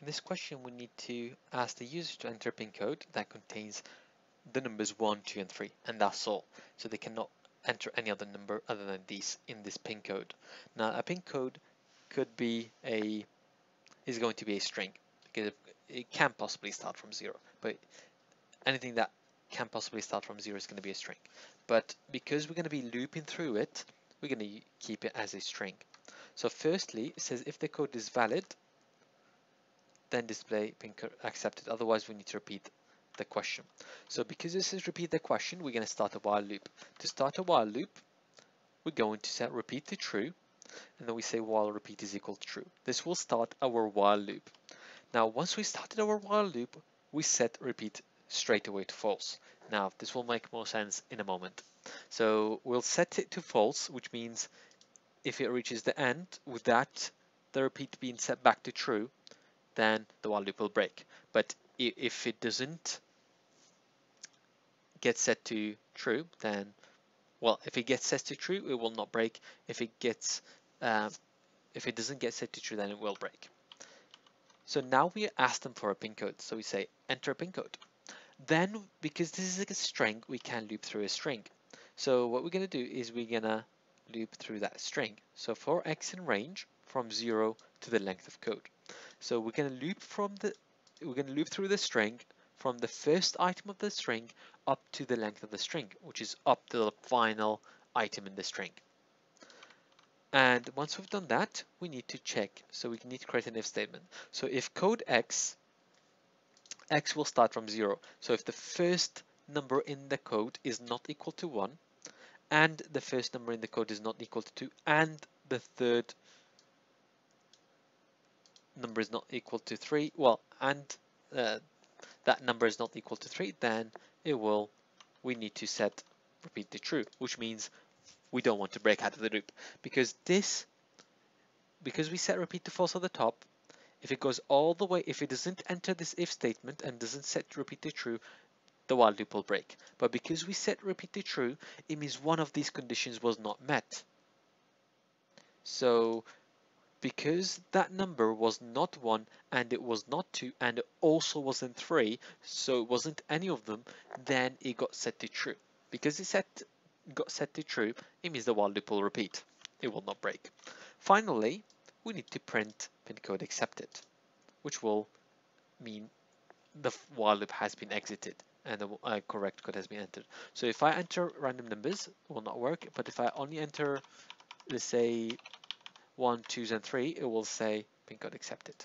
In this question, we need to ask the user to enter a pin code that contains the numbers 1, 2, and 3, and that's all. So they cannot enter any other number other than these in this pin code. Now, a pin code could be a is going to be a string because it can possibly start from zero, but anything that can possibly start from zero is going to be a string. But because we're going to be looping through it, we're going to keep it as a string. So firstly, it says if the code is valid, then display pin accepted. Otherwise, we need to repeat the question. So because this is repeat the question, we're going to start a while loop. To start a while loop, we're going to set repeat to true, and then we say while repeat is equal to true. This will start our while loop. Now, once we started our while loop, we set repeat straight away to false. Now, this will make more sense in a moment. So we'll set it to false, which means if it reaches the end with that, the repeat being set back to true, then the while loop will break. But if it doesn't get set to true, then, well, if it gets set to true, it will not break. If it gets, um, if it doesn't get set to true, then it will break. So now we ask them for a pin code. So we say enter a pin code. Then, because this is like a string, we can loop through a string. So what we're going to do is we're going to loop through that string. So for x in range, from 0 to the length of code. So we're going to loop from the we're going to loop through the string from the first item of the string up to the length of the string, which is up to the final item in the string. And once we've done that, we need to check. So we need to create an if statement. So if code x, x will start from zero. So if the first number in the code is not equal to one, and the first number in the code is not equal to two, and the third number is not equal to 3, well, and uh, that number is not equal to 3, then it will, we need to set repeat to true, which means we don't want to break out of the loop because this, because we set repeat to false at the top, if it goes all the way, if it doesn't enter this if statement and doesn't set repeat to true, the while loop will break. But because we set repeat to true, it means one of these conditions was not met. So because that number was not 1 and it was not 2 and it also wasn't 3 so it wasn't any of them then it got set to true. Because it set got set to true it means the while loop will repeat. It will not break. Finally we need to print pin code accepted which will mean the while loop has been exited and the uh, correct code has been entered. So if I enter random numbers it will not work but if I only enter let's say one, twos, and three, it will say pin code accepted.